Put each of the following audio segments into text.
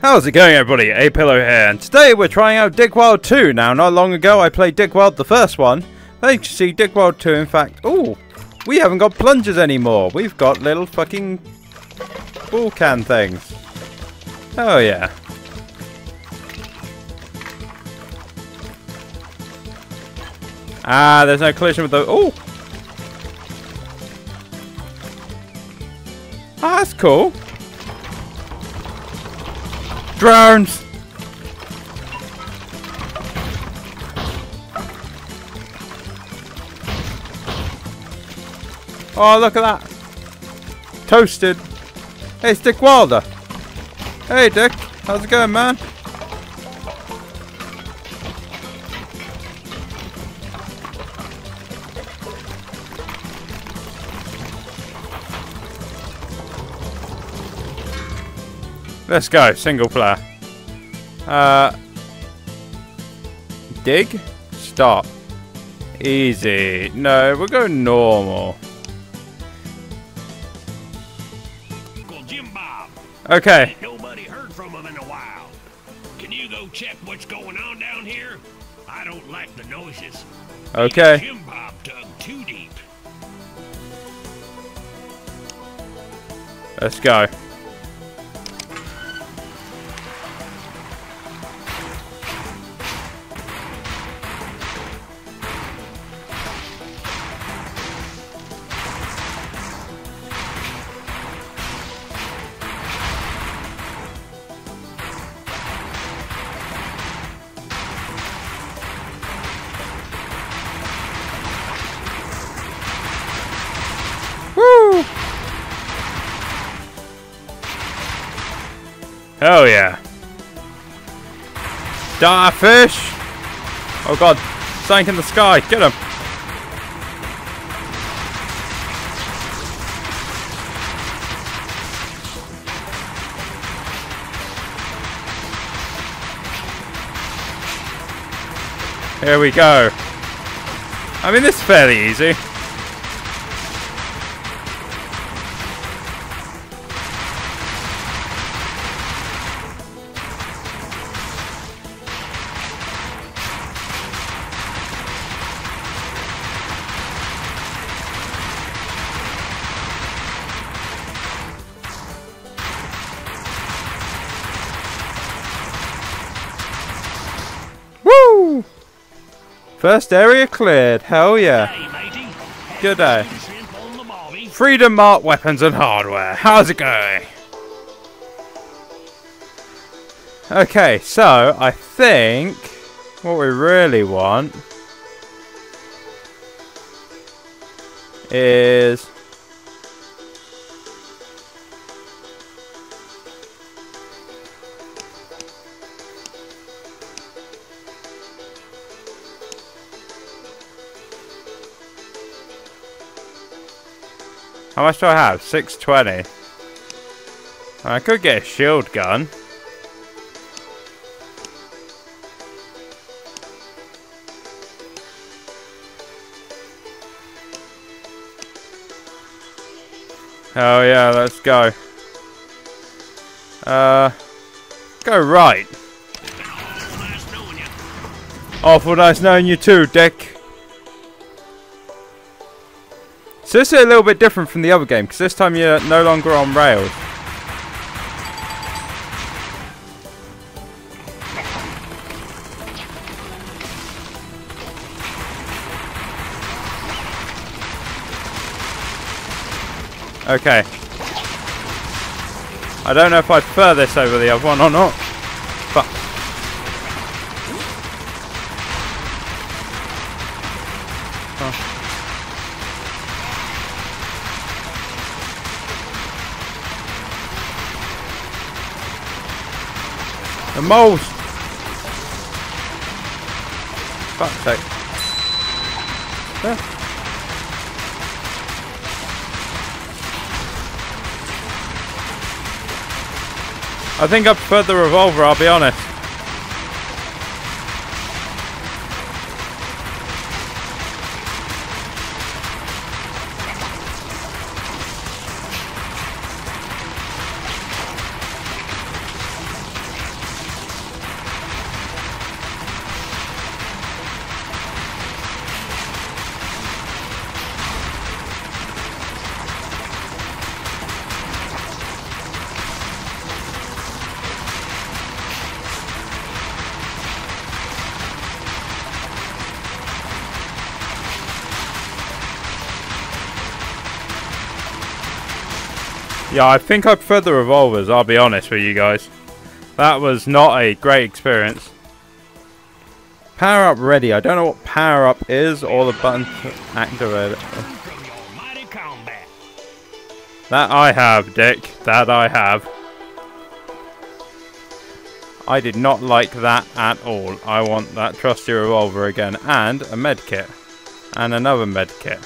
How's it going everybody? A Pillow here, and today we're trying out Dick Wilde 2. Now, not long ago I played Dick Wilde the first one. You can see, Dick Wilde 2, in fact... Oh, we haven't got plungers anymore. We've got little fucking ball can things. Oh yeah. Ah, there's no collision with the... Oh! Ah, that's cool. Drones! Oh, look at that. Toasted. Hey, it's Dick Wilder. Hey, Dick. How's it going, man? Let's go, single player. Uh, dig? Stop. Easy. No, we're going normal. Uncle Jim Bob. Okay. Nobody heard from him in a while. Can you go check what's going on down here? I don't like the noises. Okay. Jim Bob dug too deep. Let's go. Hell yeah. Starfish! Oh god, sank in the sky, get him! Here we go. I mean, this is fairly easy. First area cleared. Hell yeah. Good day. Freedom Mart Weapons and Hardware. How's it going? Okay, so I think what we really want is How much do I have? 620. I could get a shield gun. Oh yeah, let's go. Uh, go right. Awful nice knowing you. Nice knowing you too, Dick. So this is a little bit different from the other game, because this time you're no longer on rails. Okay. I don't know if I prefer this over the other one or not. But The moles! Fuck's sake. Yeah. I think I prefer the revolver, I'll be honest. Yeah, I think I prefer the revolvers, I'll be honest with you guys. That was not a great experience. Power up ready. I don't know what power up is or the button to activate it. From your mighty combat. That I have, Dick. That I have. I did not like that at all. I want that trusty revolver again. And a med kit. And another med kit.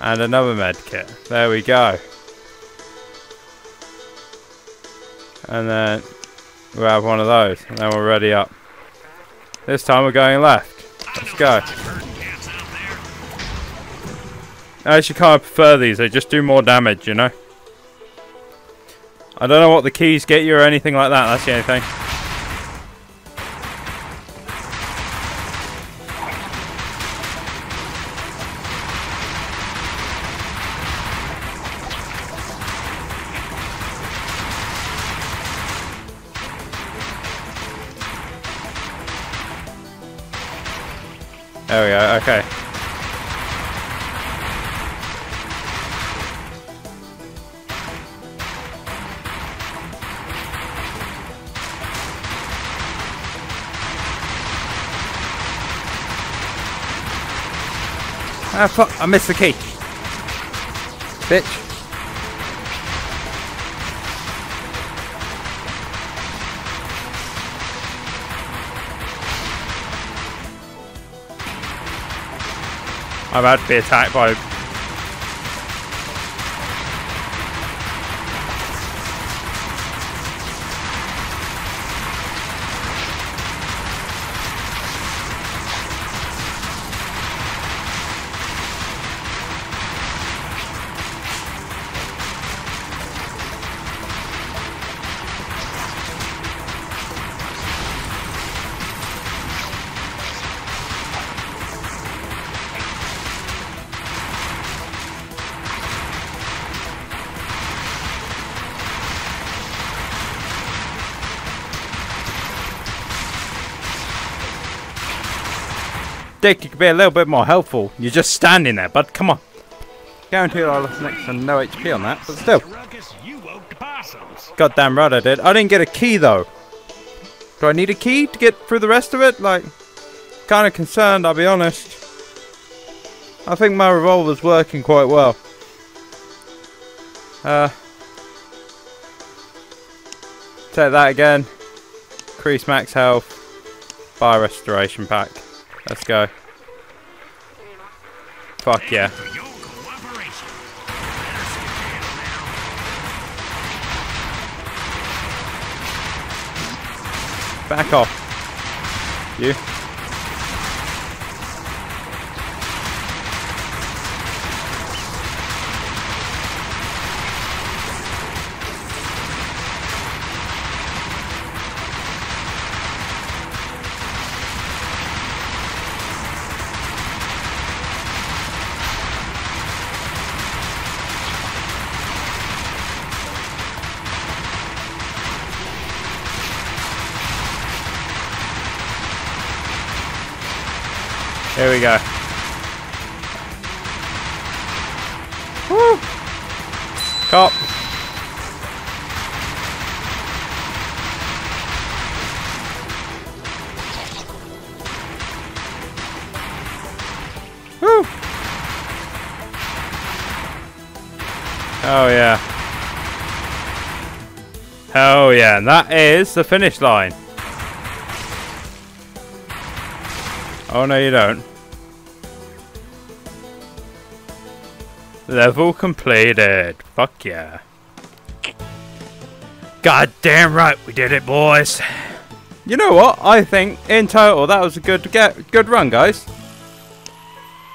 And another med kit. There we go. And then we'll have one of those. And then we're ready up. This time we're going left. Let's go. I actually kind of prefer these. They just do more damage, you know? I don't know what the keys get you or anything like that. That's the only thing. There we go, okay. Ah, fuck, I missed the key. Bitch. I'm about to be attacked by Dick, you could be a little bit more helpful. You're just standing there, bud. Come on. Guaranteed I'll have next to no HP on that, but still. Ruckus, you woke the possums. Goddamn right I did. I didn't get a key though. Do I need a key to get through the rest of it? Like, kind of concerned, I'll be honest. I think my revolver's working quite well. Uh, take that again. Increase max health. Buy restoration pack. Let's go. Fuck yeah. Back off. You. Here we go. Woo! Cop. Oh yeah. Oh yeah, and that is the finish line. Oh no you don't. Level completed. Fuck yeah. God damn right we did it, boys. You know what? I think in total that was a good get, good run, guys.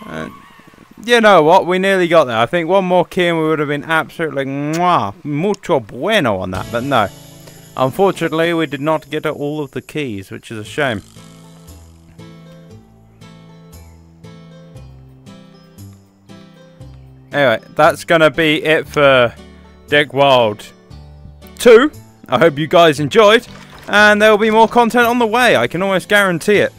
Uh, you know what? We nearly got there. I think one more key and we would have been absolutely mwah, mucho bueno on that, but no. Unfortunately, we did not get all of the keys, which is a shame. Anyway, that's going to be it for Dick Wilde 2. I hope you guys enjoyed. And there will be more content on the way. I can almost guarantee it.